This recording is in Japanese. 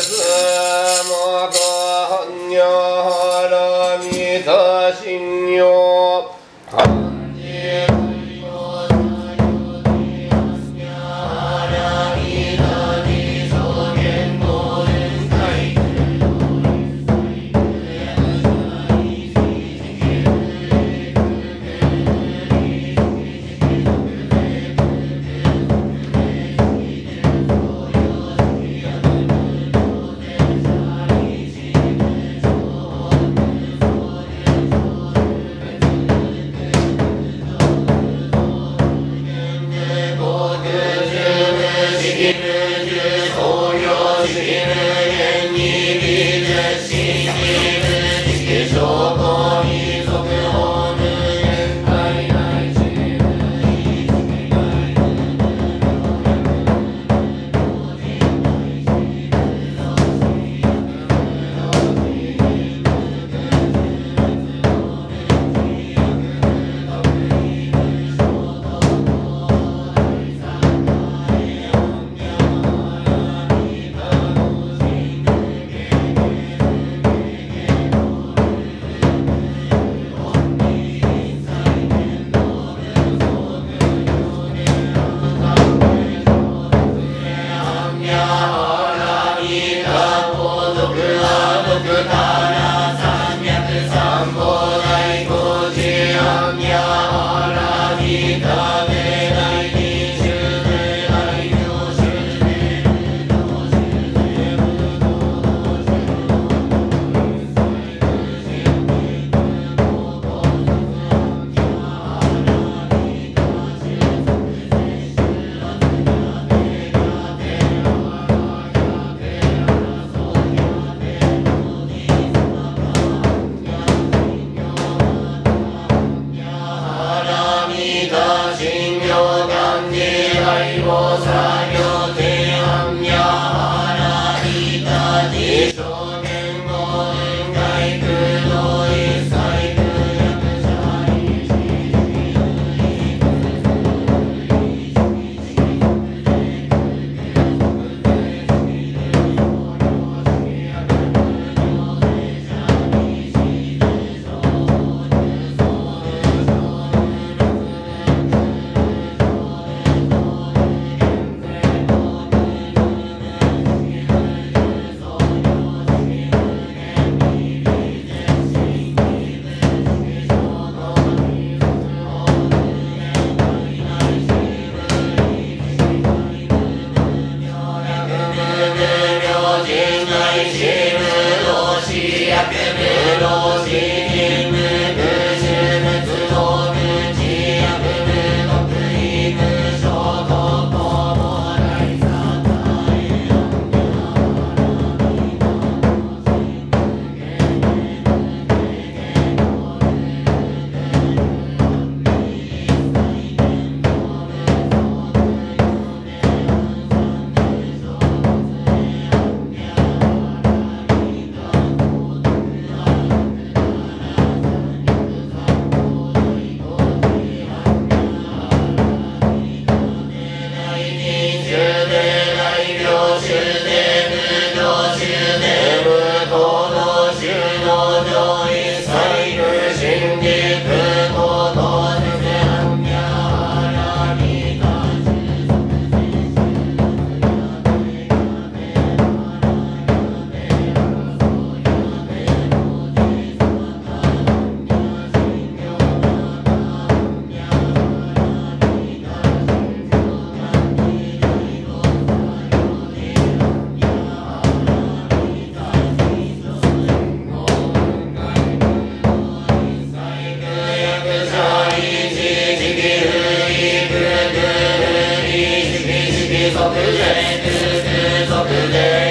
般若波羅蜜多心経 Amen. on 有情 sobilde, sobilde, sobilde.